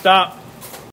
Stop.